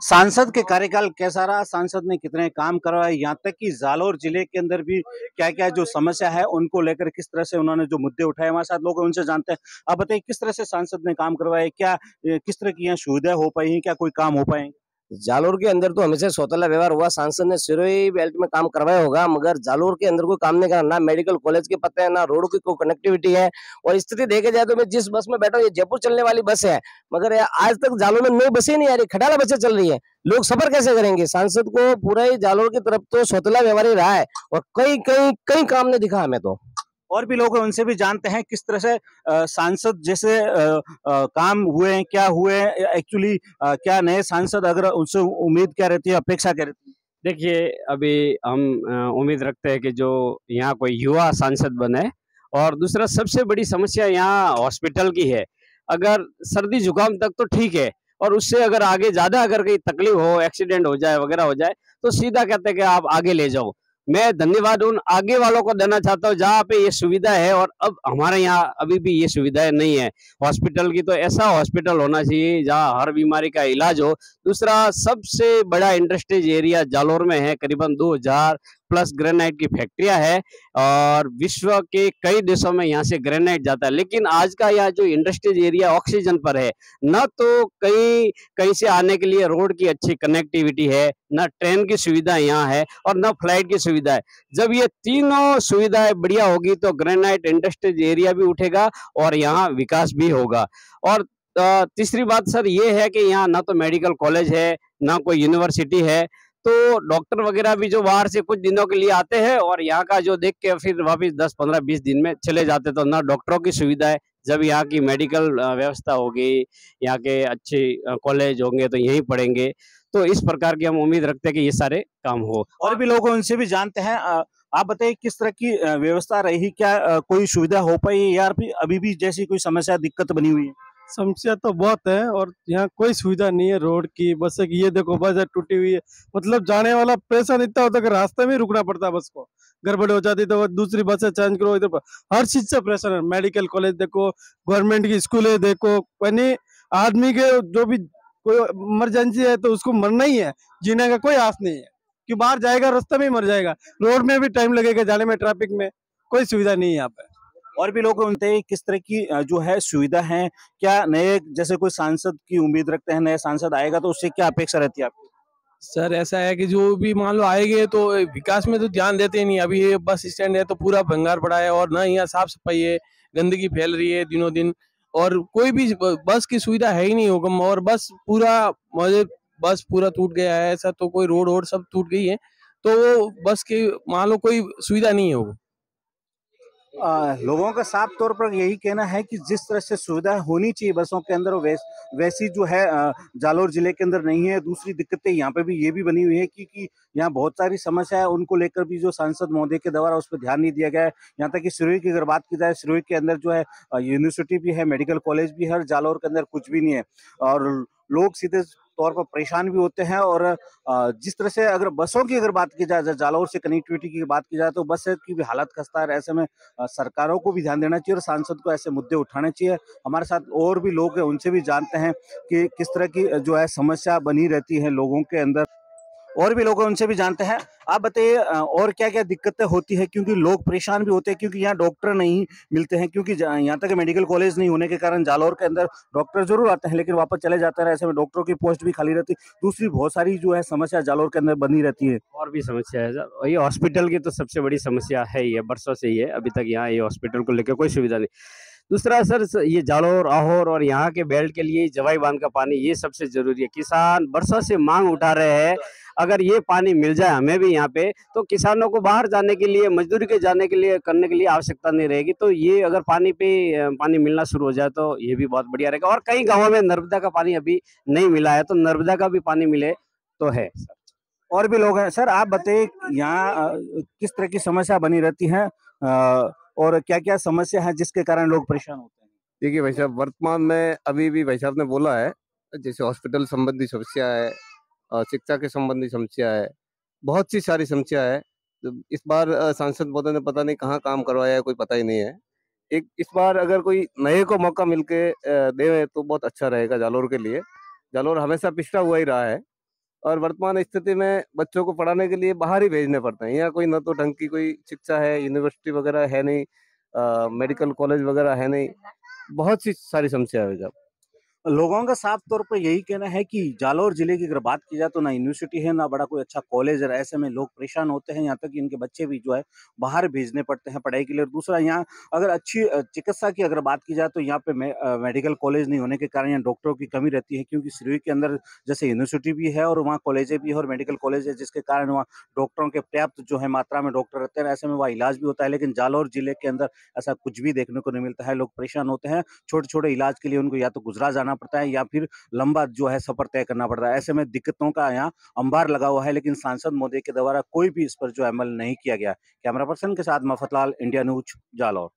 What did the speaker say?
सांसद के कार्यकाल कैसा रहा? सांसद ने कितने काम करवाए? यहाँ तक कि जालोर ज़िले के अंदर भी क्या क्या जो समस्या है, उनको लेकर किस तरह से उन्होंने जो मुद्दे उठाए, हमारे साथ लोग उनसे जानते हैं। आप बताइए, किस तरह से सांसद ने काम करवाए? क्या, किस तरह की यहाँ सुविधा हो पाई है? क्या कोई काम हो पाए? जालोर के अंदर तो हमेशा सौतला व्यवहार हुआ। सांसद ने सिरोही बेल्ट में काम करवाया होगा, मगर जालोर के अंदर कोई काम नहीं करा। ना मेडिकल कॉलेज के पत्ते हैं, ना रोड की कोई कनेक्टिविटी है। और स्थिति देखे जाए तो मैं जिस बस में बैठा हूँ, ये जयपुर चलने वाली बस है। मगर आज तक जालोर में नई बसें नहीं आ रही, खटाला बसें चल रही है। लोग सफ़र कैसे करेंगे? सांसद को पूरा ही जालोर की तरफ़ तो सौतला व्यवहार ही रहा है और कई कई कई काम ने दिखा हमें तो। और भी लोग हैं, उनसे भी जानते हैं किस तरह से सांसद जैसे काम हुए हैं, क्या हुए एक्चुअली क्या नए सांसद अगर उनसे उम्मीद क्या रहती है, अपेक्षा क्या रहती है? देखिए, अभी हम उम्मीद रखते हैं कि जो यहाँ कोई युवा सांसद बने, और दूसरा सबसे बड़ी समस्या यहाँ हॉस्पिटल की है। अगर सर्दी जुकाम तक तो ठीक है, और उससे अगर आगे ज़्यादा अगर कोई तकलीफ़ हो, एक्सीडेंट हो जाए, वगैरह हो जाए तो सीधा कहते हैं कि आप आगे ले जाओ। मैं धन्यवाद उन आगे वालों को देना चाहता हूँ, जहाँ पे ये सुविधा है और अब हमारे यहाँ अभी भी ये सुविधाएँ नहीं है। हॉस्पिटल की तो ऐसा हॉस्पिटल होना चाहिए, जहाँ हर बीमारी का इलाज हो। दूसरा, सबसे बड़ा इंडस्ट्रीज़ एरिया जालोर में है, करीबन 2000 प्लस ग्रेनाइट की फैक्ट्रियाँ है और विश्व के कई देशों में यहाँ से ग्रेनाइट जाता है। लेकिन आज का यह जो इंडस्ट्रीज़ एरिया ऑक्सीजन पर है, न तो कहीं कहीं से आने के लिए रोड की अच्छी कनेक्टिविटी है, न ट्रेन की सुविधा यहाँ है और न फ़्लाइट की सुविधा है। जब ये तीनों सुविधाएँ बढ़िया होगी तो ग्रेनाइट इंडस्ट्रीज़ एरिया भी उठेगा और यहाँ विकास भी होगा। और तीसरी बात सर ये है कि यहाँ ना तो मेडिकल कॉलेज है, ना कोई यूनिवर्सिटी है तो डॉक्टर वगैरह भी जो बाहर से कुछ दिनों के लिए आते हैं और यहाँ का जो देख के फिर वापिस दस पंद्रह बीस दिन में चले जाते तो ना डॉक्टरों की सुविधा है। जब यहाँ की मेडिकल व्यवस्था होगी, यहाँ के अच्छे कॉलेज होंगे तो यहीं पढ़ेंगे। तो इस प्रकार की हम उम्मीद रखते हैं कि ये सारे काम हो। और भी लोग उनसे भी जानते हैं आप बताइए किस तरह की व्यवस्था रही, क्या कोई सुविधा हो पाई या अभी भी जैसी कोई समस्या, दिक्कत बनी हुई है? समस्या तो बहुत है और यहाँ कोई सुविधा नहीं है रोड की, बस की ये देखो, बस टूटी हुई है। मतलब जाने वाला प्रेशर इतना होता है कि रास्ते में रुकना पड़ता है बस को। गड़बड़ हो जाती तो दूसरी बस चेंज करो, इधर हर चीज़ से प्रेशर है। मेडिकल कॉलेज देखो, गवर्नमेंट की स्कूल देखो, यानी आदमी के जो भी कोई इमरजेंसी है तो उसको मरना ही है। जीने का कोई आस नहीं है। कि बाहर जाएगा, रास्ते में ही मर जाएगा। रोड में भी टाइम लगेगा जाने में, ट्रैफ़िक में। कोई सुविधा नहीं है यहाँ पे। और भी लोग उनसे किस तरह की जो है सुविधा है? क्या नए, जैसे कोई सांसद की उम्मीद रखते हैं, नया सांसद आएगा तो उससे क्या अपेक्षा रहती है आपकी? सर, ऐसा है कि जो भी मान लो आएँगे तो विकास में तो ध्यान देते नहीं, अभी ये बस स्टैंड है तो पूरा भंगार पड़ा है और ना यहाँ साफ़ सफ़ाई है, गंदगी फैल रही है दिनों दिन और कोई भी बस की सुविधा है ही नहीं होगा, और बस पूरा बस पूरा टूट गया है, ऐसा तो कोई रोड वोड सब टूट गई है तो वो बस की, मान लो कोई सुविधा नहीं होगा आ, लोगों का साफ़ तौर पर यही कहना है कि जिस तरह से सुविधा होनी चाहिए बसों के अंदर वैस, वैसी जो है जालोर ज़िले के अंदर नहीं है। दूसरी दिक्कतें यहाँ पे भी ये भी बनी हुई है कि, कि यहाँ बहुत सारी समस्या है। उनको लेकर भी जो सांसद महोदय के द्वारा उस पर ध्यान नहीं दिया गया है। यहाँ तक कि सिरोही की अगर बात की जाए सिरोही के अंदर जो है यूनिवर्सिटी भी है मेडिकल कॉलेज भी है जालोर के अंदर कुछ भी नहीं है। और लोग सीधे तौर पर परेशान भी होते हैं और जिस तरह से अगर बसों की अगर बात की जाए जालौर से कनेक्टिविटी की बात की जाए तो बस की भी हालत खस्ता है, ऐसे में सरकारों को भी ध्यान देना चाहिए और सांसद को ऐसे मुद्दे उठाने चाहिए। हमारे साथ और भी लोग हैं, उनसे भी जानते हैं कि किस तरह की जो है समस्या बनी रहती है लोगों के अंदर। और भी लोग उनसे भी जानते हैं। आप बताइए और क्या क्या दिक्कतें होती है? क्योंकि लोग परेशान भी होते हैं, क्योंकि यहाँ डॉक्टर नहीं मिलते हैं, क्योंकि यहाँ तक मेडिकल कॉलेज नहीं होने के कारण जालौर के अंदर डॉक्टर ज़रूर आते हैं, लेकिन वापस चले जाते हैं ऐसे में डॉक्टरों की पोस्ट भी खाली रहती है। दूसरी बहुत सारी जो है समस्या जालौर के अंदर बनी रहती है। और भी समस्या है सर। ये हॉस्पिटल की तो सबसे बड़ी समस्या है है, बरसों से ही है। अभी तक यहाँ ये हॉस्पिटल को लेकर कोई सुविधा नहीं। दूसरा, सर ये जालोर, आहोर और यहाँ के बेल्ट के लिए जवाई बाँध का पानी ये सबसे ज़रूरी है। किसान बरसों से मांग उठा रहे हैं। अगर ये पानी मिल जाए हमें भी यहाँ पे तो किसानों को बाहर जाने के लिए, मजदूरी के जाने के लिए, करने के लिए आवश्यकता नहीं रहेगी। तो ये अगर पानी पे पानी मिलना शुरू हो जाए तो ये भी बहुत बढ़िया रहेगा। और कई गाँवों में नर्मदा का पानी अभी नहीं मिला है तो नर्मदा का भी पानी मिले तो है। और भी लोग हैं। सर, आप बताइए, यहाँ किस तरह की समस्या बनी रहती है? और क्या क्या समस्या है जिसके कारण लोग परेशान होते हैं? देखिए भाई साहब, वर्तमान में अभी भी भाई साहब ने बोला है, जैसे हॉस्पिटल संबंधी समस्या है शिक्षा के संबंधी समस्या है, बहुत सी सारी समस्या है। तो इस बार सांसद महोदय ने पता नहीं कहाँ काम करवाया है, कोई पता ही नहीं है। एक, इस बार अगर कोई नए को मौका मिलके दे तो बहुत अच्छा रहेगा जालोर के लिए। जालोर हमेशा पिछड़ा हुआ ही रहा है। और वर्तमान स्थिति में बच्चों को पढ़ाने के लिए बाहर ही भेजने पड़ते हैं। यहाँ कोई न तो ढंग की कोई शिक्षा है यूनिवर्सिटी वगैरह है नहीं आ, मेडिकल कॉलेज वगैरह है नहीं। बहुत सी सारी समस्या है लोगों का साफ़ तौर पर यही कहना है कि जालौर ज़िले की अगर बात की जाए तो ना यूनिवर्सिटी है ना बड़ा कोई अच्छा कॉलेज है। ऐसे में लोग परेशान होते हैं यहाँ तक इनके बच्चे भी जो है बाहर भेजने पड़ते हैं पढ़ाई के लिए। और दूसरा यहाँ अगर अच्छी चिकित्सा की अगर बात की जाए तो यहाँ पे मे, मेडिकल कॉलेज नहीं होने के कारण यहाँ डॉक्टरों की कमी रहती है क्योंकि सिरोही के अंदर जैसे यूनिवर्सिटी भी है और वहाँ कॉलेजें भी है और मेडिकल कॉलेज है जिसके कारण वहाँ डॉक्टरों के पर्याप्त जो है मात्रा में डॉक्टर रहते हैं। ऐसे में वहाँ इलाज भी होता है लेकिन जालौर ज़िले के अंदर ऐसा कुछ भी देखने को नहीं मिलता है। लोग परेशान होते हैं छोटे छोटे इलाज के लिए उनको या तो गुजरा जाना पड़ता है या फिर लंबा जो है सफ़र तय करना पड़ता है। ऐसे में दिक्कतों का यहाँ अंबार लगा हुआ है, लेकिन सांसद मोदी के द्वारा कोई भी इस पर जो अमल नहीं किया गया। कैमरा पर्सन के साथ मफतलाल, इंडिया न्यूज़, जालौर।